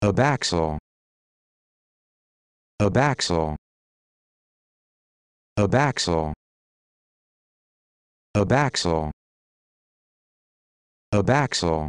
Abaxal. Abaxal. Abaxal. Abaxal. Abaxal.